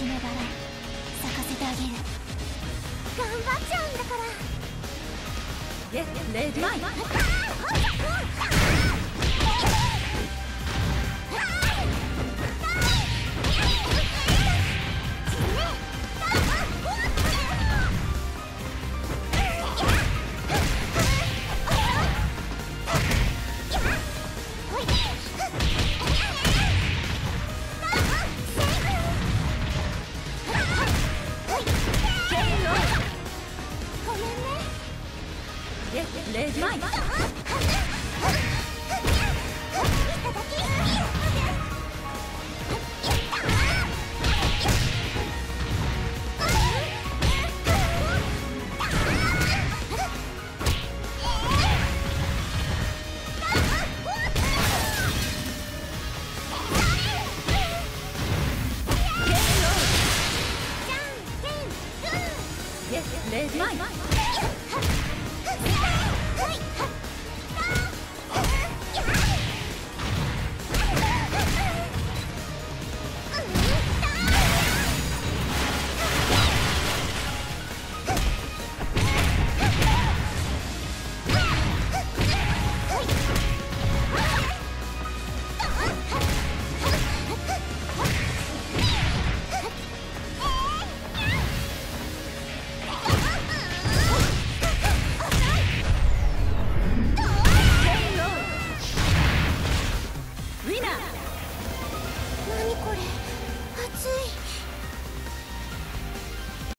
しのバラ咲かせてあげる。頑張っちゃうんだから。ゲッレディーレディーゲッレディーはい。何これ。